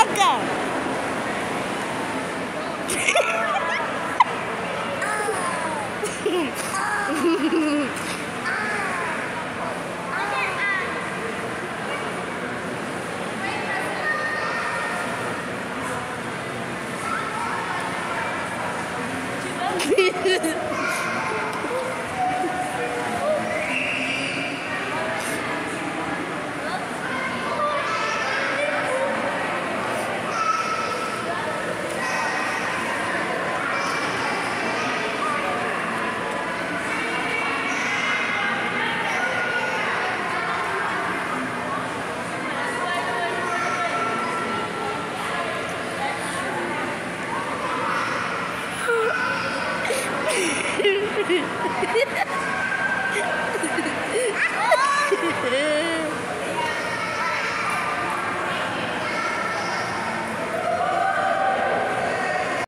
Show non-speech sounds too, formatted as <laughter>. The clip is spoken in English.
Welcome. <laughs> Yeah. え! <laughs>